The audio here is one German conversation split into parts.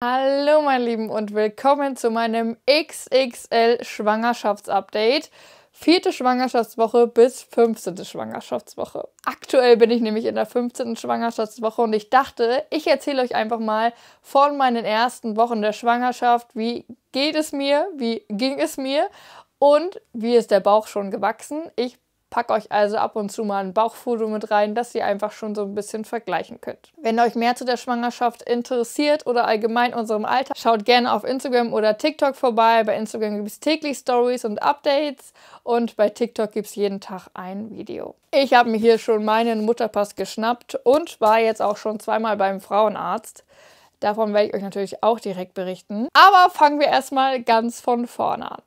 Hallo meine Lieben und willkommen zu meinem XXL Schwangerschaftsupdate. Vierte Schwangerschaftswoche bis 15. Schwangerschaftswoche. Aktuell bin ich nämlich in der 15. Schwangerschaftswoche und ich dachte, ich erzähle euch einfach mal von meinen ersten Wochen der Schwangerschaft, wie geht es mir, wie ging es mir und wie ist der Bauch schon gewachsen. Ich Pack euch also ab und zu mal ein Bauchfoto mit rein, dass ihr einfach schon so ein bisschen vergleichen könnt. Wenn euch mehr zu der Schwangerschaft interessiert oder allgemein unserem Alter, schaut gerne auf Instagram oder TikTok vorbei. Bei Instagram gibt es täglich Stories und Updates und bei TikTok gibt es jeden Tag ein Video. Ich habe mir hier schon meinen Mutterpass geschnappt und war jetzt auch schon zweimal beim Frauenarzt. Davon werde ich euch natürlich auch direkt berichten. Aber fangen wir erstmal ganz von vorne an.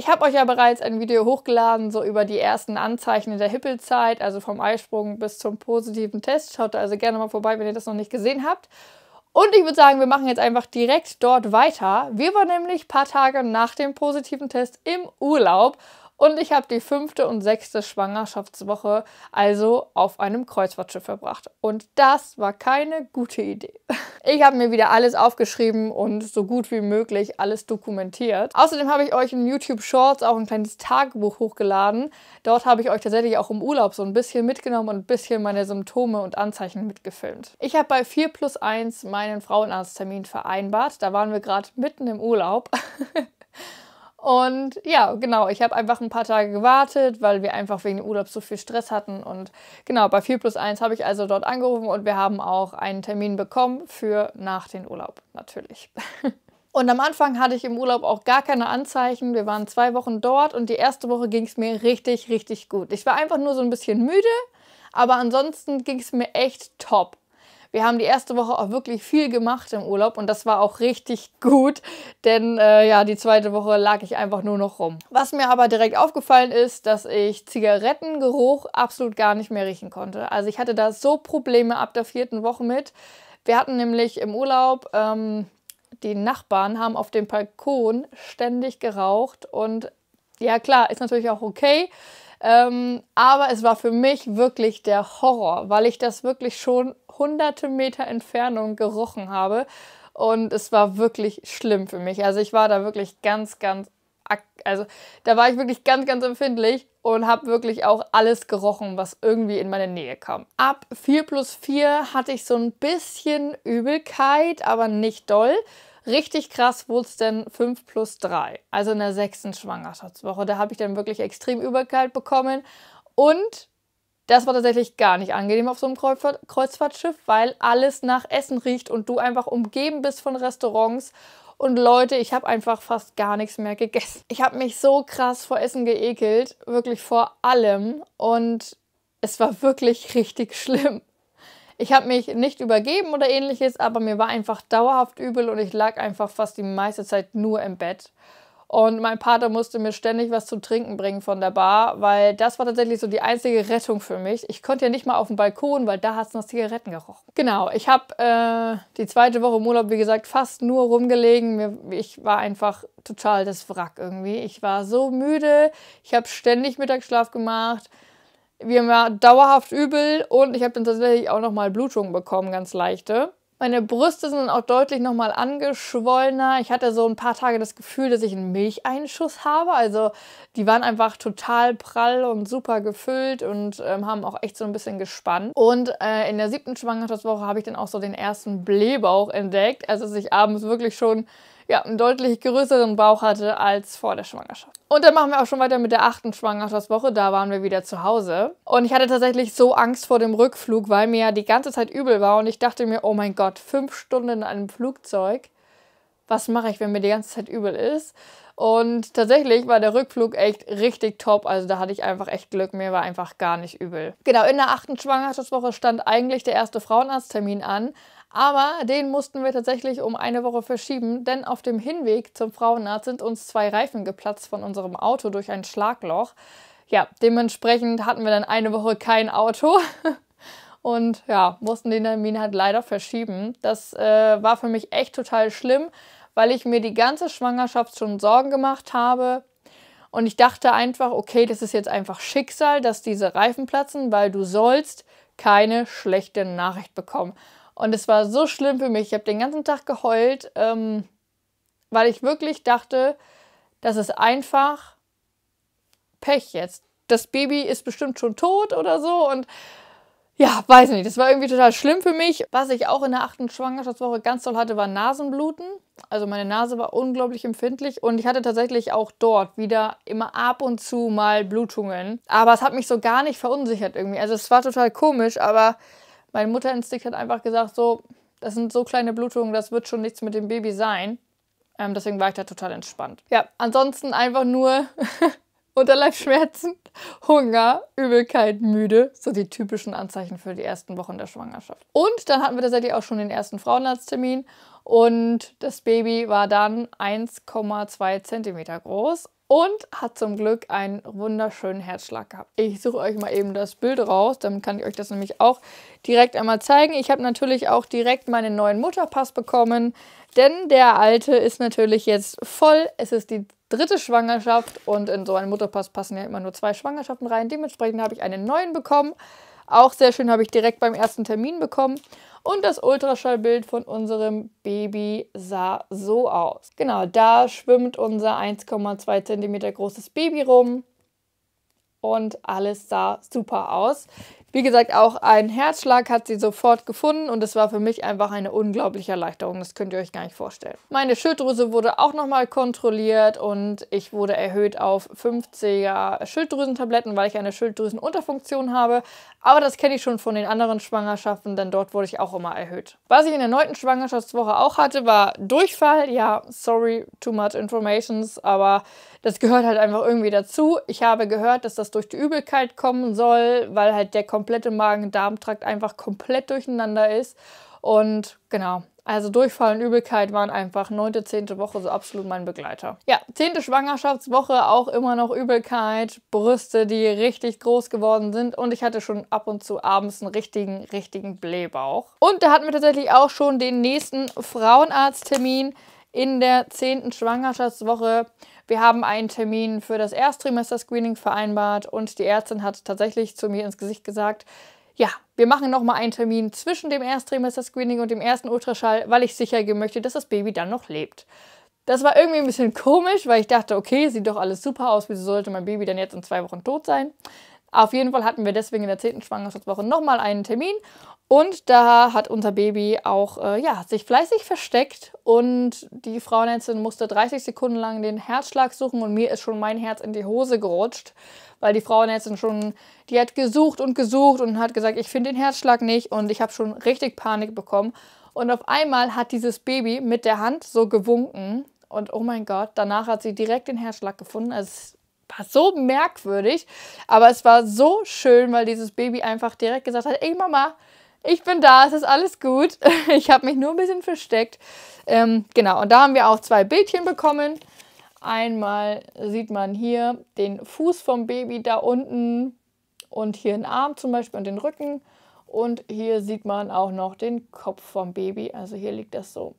Ich habe euch ja bereits ein Video hochgeladen, so über die ersten Anzeichen in der Hippelzeit, also vom Eisprung bis zum positiven Test. Schaut da also gerne mal vorbei, wenn ihr das noch nicht gesehen habt. Und ich würde sagen, wir machen jetzt einfach direkt dort weiter. Wir waren nämlich ein paar Tage nach dem positiven Test im Urlaub und ich habe die fünfte und sechste Schwangerschaftswoche also auf einem Kreuzfahrtschiff verbracht. Und das war keine gute Idee. Ich habe mir wieder alles aufgeschrieben und so gut wie möglich alles dokumentiert. Außerdem habe ich euch in YouTube Shorts auch ein kleines Tagebuch hochgeladen. Dort habe ich euch tatsächlich auch im Urlaub so ein bisschen mitgenommen und ein bisschen meine Symptome und Anzeichen mitgefilmt. Ich habe bei 4 plus 1 meinen Frauenarzttermin vereinbart. Da waren wir gerade mitten im Urlaub. Und ja, genau, ich habe einfach ein paar Tage gewartet, weil wir einfach wegen dem Urlaub so viel Stress hatten. Und genau, bei 4 plus 1 habe ich also dort angerufen und wir haben auch einen Termin bekommen für nach den Urlaub, natürlich. Und am Anfang hatte ich im Urlaub auch gar keine Anzeichen. Wir waren zwei Wochen dort und die erste Woche ging es mir richtig, richtig gut. Ich war einfach nur so ein bisschen müde, aber ansonsten ging es mir echt top. Wir haben die erste Woche auch wirklich viel gemacht im Urlaub und das war auch richtig gut, denn äh, ja, die zweite Woche lag ich einfach nur noch rum. Was mir aber direkt aufgefallen ist, dass ich Zigarettengeruch absolut gar nicht mehr riechen konnte. Also ich hatte da so Probleme ab der vierten Woche mit. Wir hatten nämlich im Urlaub ähm, die Nachbarn haben auf dem Balkon ständig geraucht und ja klar, ist natürlich auch okay. Ähm, aber es war für mich wirklich der Horror, weil ich das wirklich schon hunderte Meter Entfernung gerochen habe. Und es war wirklich schlimm für mich. Also ich war da wirklich ganz, ganz, also da war ich wirklich ganz, ganz empfindlich und habe wirklich auch alles gerochen, was irgendwie in meine Nähe kam. Ab 4 plus 4 hatte ich so ein bisschen Übelkeit, aber nicht doll. Richtig krass wurde es denn 5 plus 3, also in der sechsten Schwangerschaftswoche. Da habe ich dann wirklich extrem Übelkeit bekommen und das war tatsächlich gar nicht angenehm auf so einem Kreuzfahrtschiff, weil alles nach Essen riecht und du einfach umgeben bist von Restaurants. Und Leute, ich habe einfach fast gar nichts mehr gegessen. Ich habe mich so krass vor Essen geekelt, wirklich vor allem. Und es war wirklich richtig schlimm. Ich habe mich nicht übergeben oder ähnliches, aber mir war einfach dauerhaft übel und ich lag einfach fast die meiste Zeit nur im Bett. Und mein Vater musste mir ständig was zu trinken bringen von der Bar, weil das war tatsächlich so die einzige Rettung für mich. Ich konnte ja nicht mal auf den Balkon, weil da hat es noch Zigaretten gerochen. Genau, ich habe äh, die zweite Woche im Urlaub, wie gesagt, fast nur rumgelegen. Ich war einfach total das Wrack irgendwie. Ich war so müde, ich habe ständig Mittagsschlaf gemacht. Mir war dauerhaft übel und ich habe dann tatsächlich auch noch mal Blutungen bekommen, ganz leichte. Meine Brüste sind auch deutlich nochmal angeschwollener. Ich hatte so ein paar Tage das Gefühl, dass ich einen Milcheinschuss habe. Also die waren einfach total prall und super gefüllt und ähm, haben auch echt so ein bisschen gespannt. Und äh, in der siebten Schwangerschaftswoche habe ich dann auch so den ersten Blähbauch entdeckt. Also dass ich abends wirklich schon ja, einen deutlich größeren Bauch hatte als vor der Schwangerschaft. Und dann machen wir auch schon weiter mit der achten Schwangerschaftswoche. Da waren wir wieder zu Hause. Und ich hatte tatsächlich so Angst vor dem Rückflug, weil mir ja die ganze Zeit übel war. Und ich dachte mir, oh mein Gott, fünf Stunden in einem Flugzeug. Was mache ich, wenn mir die ganze Zeit übel ist? Und tatsächlich war der Rückflug echt richtig top. Also da hatte ich einfach echt Glück. Mir war einfach gar nicht übel. Genau, in der achten Schwangerschaftswoche stand eigentlich der erste Frauenarzttermin an. Aber den mussten wir tatsächlich um eine Woche verschieben, denn auf dem Hinweg zum Frauenarzt sind uns zwei Reifen geplatzt von unserem Auto durch ein Schlagloch. Ja, dementsprechend hatten wir dann eine Woche kein Auto. Und ja, mussten den Termin halt leider verschieben. Das äh, war für mich echt total schlimm, weil ich mir die ganze Schwangerschaft schon Sorgen gemacht habe. Und ich dachte einfach, okay, das ist jetzt einfach Schicksal, dass diese Reifen platzen, weil du sollst keine schlechte Nachricht bekommen. Und es war so schlimm für mich. Ich habe den ganzen Tag geheult, ähm, weil ich wirklich dachte, das ist einfach Pech jetzt. Das Baby ist bestimmt schon tot oder so und ja, weiß nicht, das war irgendwie total schlimm für mich. Was ich auch in der achten Schwangerschaftswoche ganz toll hatte, war Nasenbluten. Also meine Nase war unglaublich empfindlich und ich hatte tatsächlich auch dort wieder immer ab und zu mal Blutungen. Aber es hat mich so gar nicht verunsichert irgendwie. Also es war total komisch, aber mein Mutterinstinkt hat einfach gesagt, so, das sind so kleine Blutungen, das wird schon nichts mit dem Baby sein. Ähm, deswegen war ich da total entspannt. Ja, ansonsten einfach nur Unterleibschmerzen, Hunger, Übelkeit, müde. So die typischen Anzeichen für die ersten Wochen der Schwangerschaft. Und dann hatten wir tatsächlich auch schon den ersten Frauenarzttermin. Und das Baby war dann 1,2 Zentimeter groß und hat zum Glück einen wunderschönen Herzschlag gehabt. Ich suche euch mal eben das Bild raus, dann kann ich euch das nämlich auch direkt einmal zeigen. Ich habe natürlich auch direkt meinen neuen Mutterpass bekommen, denn der alte ist natürlich jetzt voll. Es ist die dritte Schwangerschaft und in so einen Mutterpass passen ja immer nur zwei Schwangerschaften rein. Dementsprechend habe ich einen neuen bekommen. Auch sehr schön habe ich direkt beim ersten Termin bekommen. Und das Ultraschallbild von unserem Baby sah so aus. Genau, da schwimmt unser 1,2 cm großes Baby rum. Und alles sah super aus. Wie gesagt, auch ein Herzschlag hat sie sofort gefunden und es war für mich einfach eine unglaubliche Erleichterung. Das könnt ihr euch gar nicht vorstellen. Meine Schilddrüse wurde auch nochmal kontrolliert und ich wurde erhöht auf 50er Schilddrüsentabletten, weil ich eine Schilddrüsenunterfunktion habe. Aber das kenne ich schon von den anderen Schwangerschaften, denn dort wurde ich auch immer erhöht. Was ich in der neunten Schwangerschaftswoche auch hatte, war Durchfall. Ja, sorry, too much informations, aber das gehört halt einfach irgendwie dazu. Ich habe gehört, dass das durch die Übelkeit kommen soll, weil halt der komplette Magen-Darm-Trakt einfach komplett durcheinander ist. Und genau, also Durchfall und Übelkeit waren einfach neunte, zehnte Woche so absolut mein Begleiter. Ja, zehnte Schwangerschaftswoche auch immer noch Übelkeit, Brüste, die richtig groß geworden sind und ich hatte schon ab und zu abends einen richtigen, richtigen Blähbauch. Und da hatten wir tatsächlich auch schon den nächsten Frauenarzttermin in der zehnten Schwangerschaftswoche. Wir haben einen Termin für das Ersttrimester-Screening vereinbart und die Ärztin hat tatsächlich zu mir ins Gesicht gesagt, ja, wir machen nochmal einen Termin zwischen dem Ersttrimester-Screening und dem ersten Ultraschall, weil ich sicher gehen möchte, dass das Baby dann noch lebt. Das war irgendwie ein bisschen komisch, weil ich dachte, okay, sieht doch alles super aus, wieso sollte mein Baby dann jetzt in zwei Wochen tot sein? Auf jeden Fall hatten wir deswegen in der 10. Schwangerschaftswoche nochmal einen Termin und da hat unser Baby auch äh, ja, sich fleißig versteckt und die Frauenärztin musste 30 Sekunden lang den Herzschlag suchen und mir ist schon mein Herz in die Hose gerutscht, weil die Frauenärztin schon, die hat gesucht und gesucht und hat gesagt, ich finde den Herzschlag nicht und ich habe schon richtig Panik bekommen. Und auf einmal hat dieses Baby mit der Hand so gewunken und oh mein Gott, danach hat sie direkt den Herzschlag gefunden. Also war so merkwürdig, aber es war so schön, weil dieses Baby einfach direkt gesagt hat, ey Mama, ich bin da, es ist alles gut. Ich habe mich nur ein bisschen versteckt. Ähm, genau, und da haben wir auch zwei Bildchen bekommen. Einmal sieht man hier den Fuß vom Baby da unten und hier den Arm zum Beispiel und den Rücken. Und hier sieht man auch noch den Kopf vom Baby. Also hier liegt das so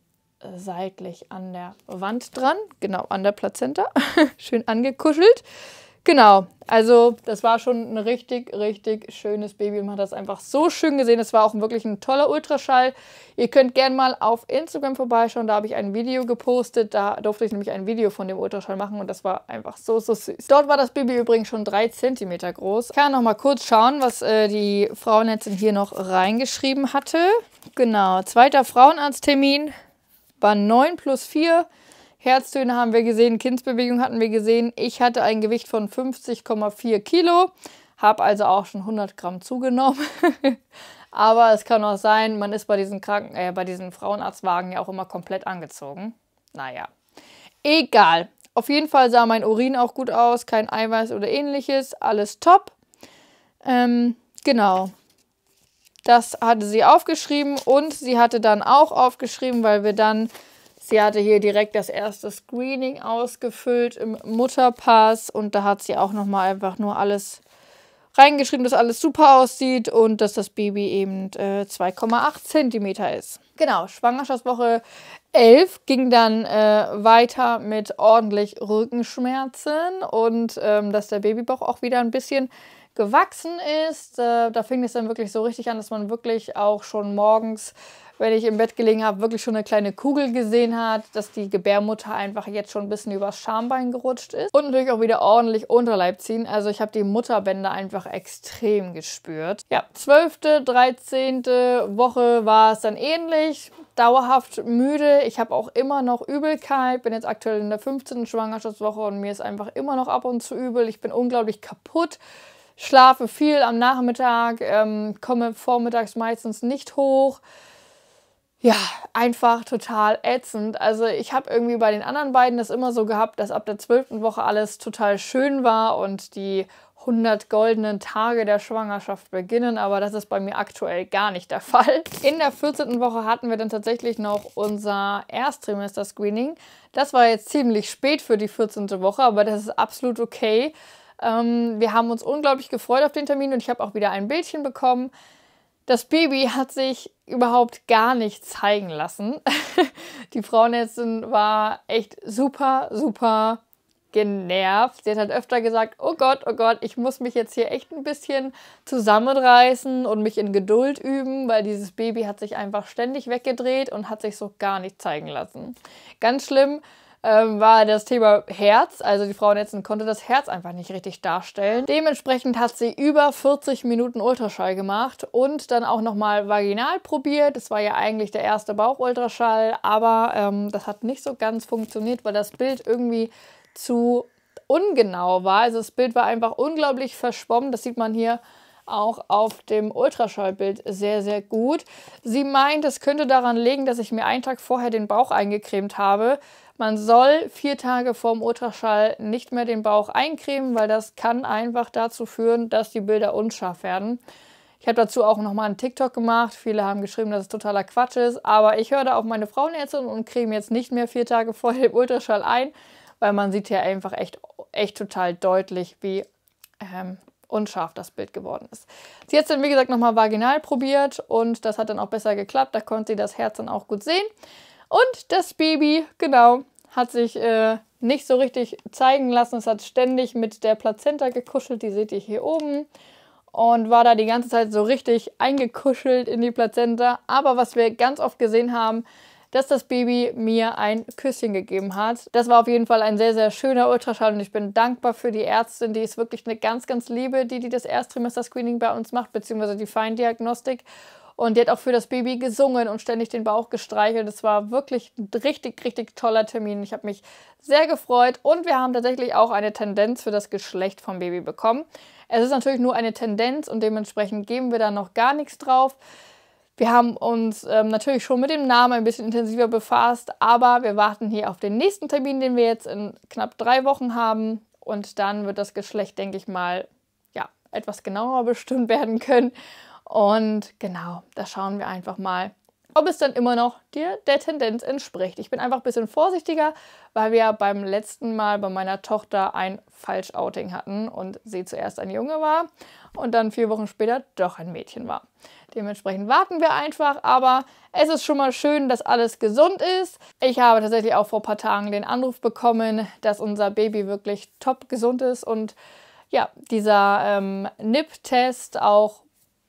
seitlich an der Wand dran, genau an der Plazenta, schön angekuschelt. Genau, also das war schon ein richtig, richtig schönes Baby. Man hat das einfach so schön gesehen. Es war auch wirklich ein toller Ultraschall. Ihr könnt gerne mal auf Instagram vorbeischauen. Da habe ich ein Video gepostet. Da durfte ich nämlich ein Video von dem Ultraschall machen und das war einfach so, so süß. Dort war das Baby übrigens schon drei Zentimeter groß. Ich kann noch mal kurz schauen, was äh, die Frauenärztin hier noch reingeschrieben hatte. Genau, zweiter Frauenarzttermin war 9 plus 4. Herztöne haben wir gesehen, Kindsbewegung hatten wir gesehen. Ich hatte ein Gewicht von 50,4 Kilo, habe also auch schon 100 Gramm zugenommen. Aber es kann auch sein, man ist bei diesen, Kranken äh, bei diesen Frauenarztwagen ja auch immer komplett angezogen. Naja, egal. Auf jeden Fall sah mein Urin auch gut aus, kein Eiweiß oder ähnliches, alles top. Ähm, genau. Das hatte sie aufgeschrieben und sie hatte dann auch aufgeschrieben, weil wir dann Sie hatte hier direkt das erste Screening ausgefüllt im Mutterpass und da hat sie auch nochmal einfach nur alles reingeschrieben, dass alles super aussieht und dass das Baby eben äh, 2,8 cm ist. Genau, Schwangerschaftswoche 11 ging dann äh, weiter mit ordentlich Rückenschmerzen und ähm, dass der Babybauch auch wieder ein bisschen gewachsen ist. Äh, da fing es dann wirklich so richtig an, dass man wirklich auch schon morgens wenn ich im Bett gelegen habe, wirklich schon eine kleine Kugel gesehen hat, dass die Gebärmutter einfach jetzt schon ein bisschen übers Schambein gerutscht ist. Und natürlich auch wieder ordentlich Unterleib ziehen. Also ich habe die Mutterbänder einfach extrem gespürt. Ja, 12., 13. Woche war es dann ähnlich. Dauerhaft müde. Ich habe auch immer noch Übelkeit. Bin jetzt aktuell in der 15. Schwangerschaftswoche und mir ist einfach immer noch ab und zu übel. Ich bin unglaublich kaputt schlafe viel am Nachmittag, ähm, komme vormittags meistens nicht hoch ja, einfach total ätzend. Also ich habe irgendwie bei den anderen beiden das immer so gehabt, dass ab der zwölften Woche alles total schön war und die 100 goldenen Tage der Schwangerschaft beginnen, aber das ist bei mir aktuell gar nicht der Fall. In der 14. Woche hatten wir dann tatsächlich noch unser Ersttrimester-Screening. Das war jetzt ziemlich spät für die 14. Woche, aber das ist absolut okay. Ähm, wir haben uns unglaublich gefreut auf den Termin und ich habe auch wieder ein Bildchen bekommen. Das Baby hat sich überhaupt gar nicht zeigen lassen. Die Frauenärztin war echt super, super genervt. Sie hat halt öfter gesagt, oh Gott, oh Gott, ich muss mich jetzt hier echt ein bisschen zusammenreißen und mich in Geduld üben, weil dieses Baby hat sich einfach ständig weggedreht und hat sich so gar nicht zeigen lassen. Ganz schlimm ähm, war das Thema Herz. Also die Frauenärztin konnte das Herz einfach nicht richtig darstellen. Dementsprechend hat sie über 40 Minuten Ultraschall gemacht und dann auch nochmal vaginal probiert. Das war ja eigentlich der erste Bauchultraschall, aber ähm, das hat nicht so ganz funktioniert, weil das Bild irgendwie zu ungenau war. Also das Bild war einfach unglaublich verschwommen. Das sieht man hier auch auf dem Ultraschallbild sehr, sehr gut. Sie meint, es könnte daran liegen, dass ich mir einen Tag vorher den Bauch eingecremt habe. Man soll vier Tage vorm Ultraschall nicht mehr den Bauch eincremen, weil das kann einfach dazu führen, dass die Bilder unscharf werden. Ich habe dazu auch nochmal einen TikTok gemacht. Viele haben geschrieben, dass es totaler Quatsch ist. Aber ich höre da auf meine Frauenärztin und creme jetzt nicht mehr vier Tage vor dem Ultraschall ein, weil man sieht ja einfach echt, echt total deutlich, wie ähm, unscharf das Bild geworden ist. Sie hat es dann, wie gesagt, nochmal vaginal probiert und das hat dann auch besser geklappt. Da konnte sie das Herz dann auch gut sehen. Und das Baby, genau, hat sich äh, nicht so richtig zeigen lassen. Es hat ständig mit der Plazenta gekuschelt, die seht ihr hier oben. Und war da die ganze Zeit so richtig eingekuschelt in die Plazenta. Aber was wir ganz oft gesehen haben, dass das Baby mir ein Küsschen gegeben hat. Das war auf jeden Fall ein sehr, sehr schöner Ultraschall und ich bin dankbar für die Ärztin. Die ist wirklich eine ganz, ganz liebe, die, die das Ersttrimester-Screening bei uns macht, beziehungsweise die Feindiagnostik. Und die hat auch für das Baby gesungen und ständig den Bauch gestreichelt. Es war wirklich ein richtig, richtig toller Termin. Ich habe mich sehr gefreut und wir haben tatsächlich auch eine Tendenz für das Geschlecht vom Baby bekommen. Es ist natürlich nur eine Tendenz und dementsprechend geben wir da noch gar nichts drauf. Wir haben uns ähm, natürlich schon mit dem Namen ein bisschen intensiver befasst, aber wir warten hier auf den nächsten Termin, den wir jetzt in knapp drei Wochen haben. Und dann wird das Geschlecht, denke ich mal, ja, etwas genauer bestimmt werden können. Und genau, da schauen wir einfach mal, ob es dann immer noch dir der Tendenz entspricht. Ich bin einfach ein bisschen vorsichtiger, weil wir beim letzten Mal bei meiner Tochter ein Falsch-Outing hatten und sie zuerst ein Junge war und dann vier Wochen später doch ein Mädchen war. Dementsprechend warten wir einfach, aber es ist schon mal schön, dass alles gesund ist. Ich habe tatsächlich auch vor ein paar Tagen den Anruf bekommen, dass unser Baby wirklich top gesund ist und ja, dieser ähm, NIP-Test auch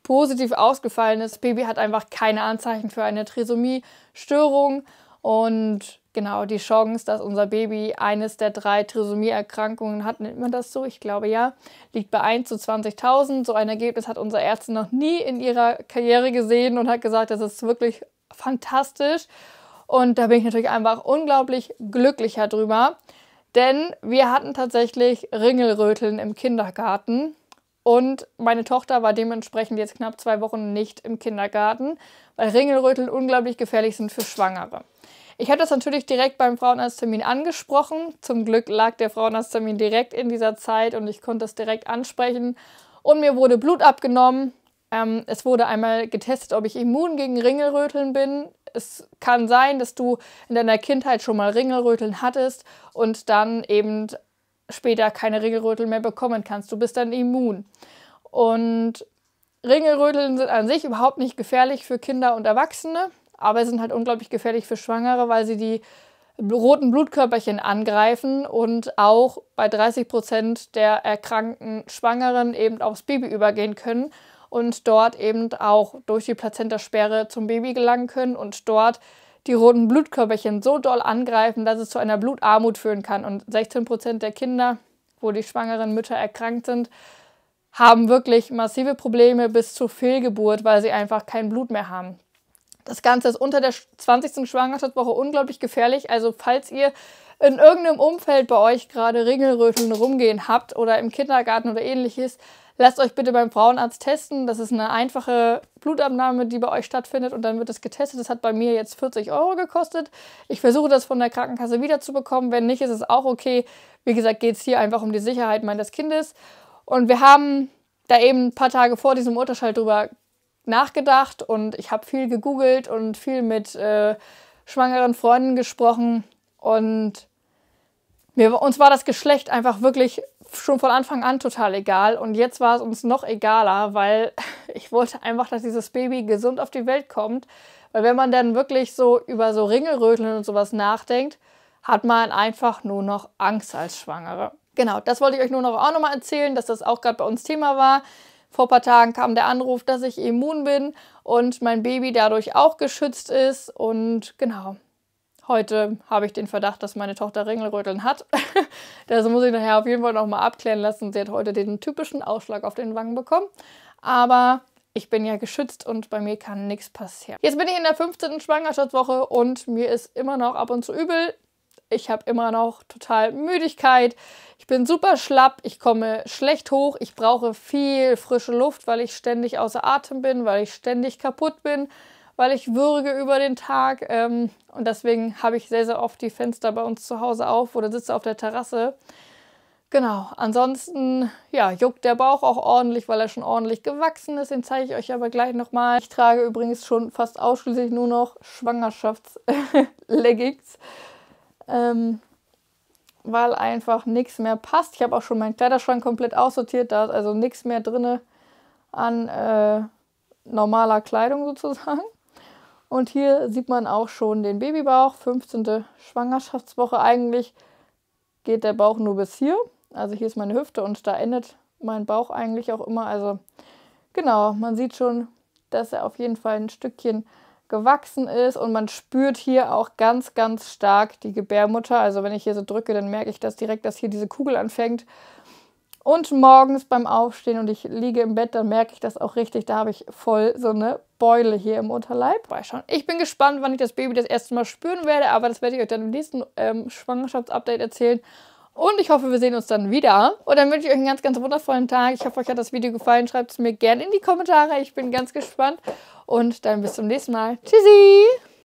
positiv ausgefallen ist. Das Baby hat einfach keine Anzeichen für eine Trisomie-Störung und genau die Chance, dass unser Baby eines der drei Trisomie-Erkrankungen hat, nennt man das so? Ich glaube ja, liegt bei 1 zu 20.000. So ein Ergebnis hat unsere Ärztin noch nie in ihrer Karriere gesehen und hat gesagt, das ist wirklich fantastisch. Und da bin ich natürlich einfach unglaublich glücklicher drüber. Denn wir hatten tatsächlich Ringelröteln im Kindergarten. Und meine Tochter war dementsprechend jetzt knapp zwei Wochen nicht im Kindergarten, weil Ringelröteln unglaublich gefährlich sind für Schwangere. Ich habe das natürlich direkt beim Frauenarzttermin angesprochen. Zum Glück lag der Frauenarzttermin direkt in dieser Zeit und ich konnte es direkt ansprechen. Und mir wurde Blut abgenommen. Ähm, es wurde einmal getestet, ob ich immun gegen Ringelröteln bin. Es kann sein, dass du in deiner Kindheit schon mal Ringelröteln hattest und dann eben später keine Ringelröteln mehr bekommen kannst. Du bist dann immun. Und Ringelröteln sind an sich überhaupt nicht gefährlich für Kinder und Erwachsene, aber sie sind halt unglaublich gefährlich für Schwangere, weil sie die roten Blutkörperchen angreifen und auch bei 30 Prozent der erkrankten Schwangeren eben aufs Baby übergehen können und dort eben auch durch die Plazentasperre zum Baby gelangen können und dort die roten Blutkörperchen so doll angreifen, dass es zu einer Blutarmut führen kann. Und 16 Prozent der Kinder, wo die schwangeren Mütter erkrankt sind, haben wirklich massive Probleme bis zur Fehlgeburt, weil sie einfach kein Blut mehr haben. Das Ganze ist unter der 20. Schwangerschaftswoche unglaublich gefährlich. Also falls ihr in irgendeinem Umfeld bei euch gerade Ringelröteln rumgehen habt oder im Kindergarten oder ähnliches, lasst euch bitte beim Frauenarzt testen. Das ist eine einfache Blutabnahme, die bei euch stattfindet und dann wird es getestet. Das hat bei mir jetzt 40 Euro gekostet. Ich versuche das von der Krankenkasse wiederzubekommen. Wenn nicht, ist es auch okay. Wie gesagt, geht es hier einfach um die Sicherheit meines Kindes. Und wir haben da eben ein paar Tage vor diesem Ultraschall drüber nachgedacht und ich habe viel gegoogelt und viel mit äh, schwangeren Freunden gesprochen und mir, uns war das Geschlecht einfach wirklich schon von Anfang an total egal und jetzt war es uns noch egaler, weil ich wollte einfach, dass dieses Baby gesund auf die Welt kommt, weil wenn man dann wirklich so über so Ringelröteln und sowas nachdenkt, hat man einfach nur noch Angst als Schwangere. Genau, das wollte ich euch nur noch auch nochmal erzählen, dass das auch gerade bei uns Thema war. Vor ein paar Tagen kam der Anruf, dass ich immun bin und mein Baby dadurch auch geschützt ist. Und genau, heute habe ich den Verdacht, dass meine Tochter Ringelröteln hat. das muss ich nachher auf jeden Fall nochmal abklären lassen. Sie hat heute den typischen Ausschlag auf den Wangen bekommen. Aber ich bin ja geschützt und bei mir kann nichts passieren. Jetzt bin ich in der 15. Schwangerschaftswoche und mir ist immer noch ab und zu übel. Ich habe immer noch total Müdigkeit. Ich bin super schlapp. Ich komme schlecht hoch. Ich brauche viel frische Luft, weil ich ständig außer Atem bin, weil ich ständig kaputt bin, weil ich würge über den Tag. Ähm, und deswegen habe ich sehr, sehr oft die Fenster bei uns zu Hause auf oder sitze auf der Terrasse. Genau, ansonsten ja, juckt der Bauch auch ordentlich, weil er schon ordentlich gewachsen ist. Den zeige ich euch aber gleich nochmal. Ich trage übrigens schon fast ausschließlich nur noch Schwangerschaftsleggings ähm, weil einfach nichts mehr passt. Ich habe auch schon meinen Kleiderschrank komplett aussortiert, da ist also nichts mehr drin an äh, normaler Kleidung sozusagen. Und hier sieht man auch schon den Babybauch, 15. Schwangerschaftswoche. Eigentlich geht der Bauch nur bis hier. Also hier ist meine Hüfte und da endet mein Bauch eigentlich auch immer. Also genau, man sieht schon, dass er auf jeden Fall ein Stückchen gewachsen ist und man spürt hier auch ganz, ganz stark die Gebärmutter. Also wenn ich hier so drücke, dann merke ich das direkt, dass hier diese Kugel anfängt. Und morgens beim Aufstehen und ich liege im Bett, dann merke ich das auch richtig. Da habe ich voll so eine Beule hier im Unterleib. Ich bin gespannt, wann ich das Baby das erste Mal spüren werde, aber das werde ich euch dann im nächsten ähm, Schwangerschaftsupdate erzählen. Und ich hoffe, wir sehen uns dann wieder. Und dann wünsche ich euch einen ganz, ganz wundervollen Tag. Ich hoffe, euch hat das Video gefallen. Schreibt es mir gerne in die Kommentare. Ich bin ganz gespannt. Und dann bis zum nächsten Mal. Tschüssi!